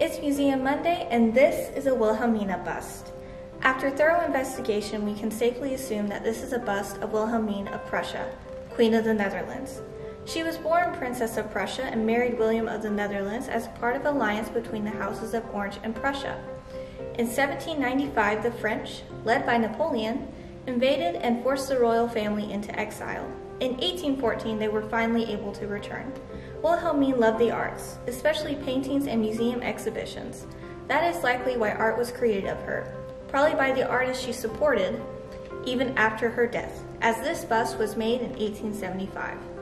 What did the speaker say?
It's Museum Monday, and this is a Wilhelmina bust. After thorough investigation, we can safely assume that this is a bust of Wilhelmine of Prussia, Queen of the Netherlands. She was born Princess of Prussia and married William of the Netherlands as part of an alliance between the houses of Orange and Prussia. In 1795, the French, led by Napoleon, invaded and forced the royal family into exile. In 1814, they were finally able to return. Wilhelmine loved the arts, especially paintings and museum exhibitions. That is likely why art was created of her, probably by the artists she supported, even after her death, as this bust was made in 1875.